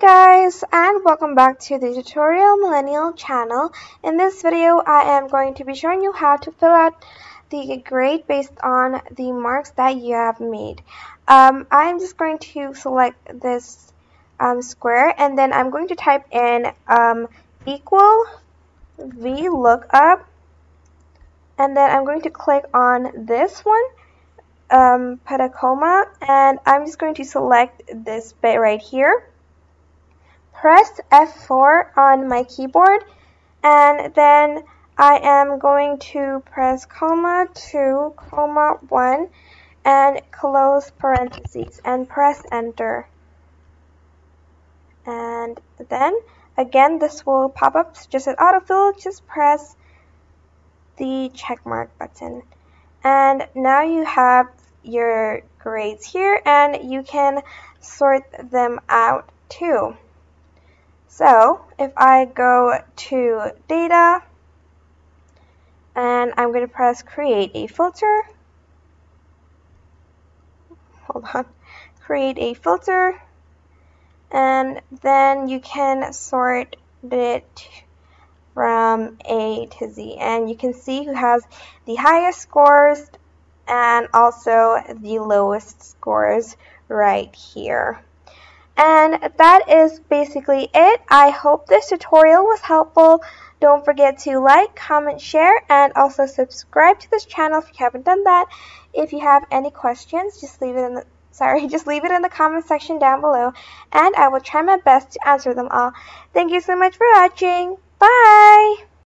guys and welcome back to the tutorial millennial channel. In this video I am going to be showing you how to fill out the grade based on the marks that you have made. Um, I'm just going to select this um, square and then I'm going to type in um, equal VLOOKUP and then I'm going to click on this one um, put a comma and I'm just going to select this bit right here press F4 on my keyboard and then I am going to press comma 2 comma 1 and close parentheses and press enter and then again this will pop up just as autofill just press the check mark button and now you have your grades here and you can sort them out too. So if I go to data and I'm going to press create a filter, hold on, create a filter. And then you can sort it from A to Z. And you can see who has the highest scores and also the lowest scores right here. And that is basically it. I hope this tutorial was helpful. Don't forget to like, comment, share, and also subscribe to this channel if you haven't done that. If you have any questions, just leave it in the sorry, just leave it in the comment section down below, and I will try my best to answer them all. Thank you so much for watching. Bye!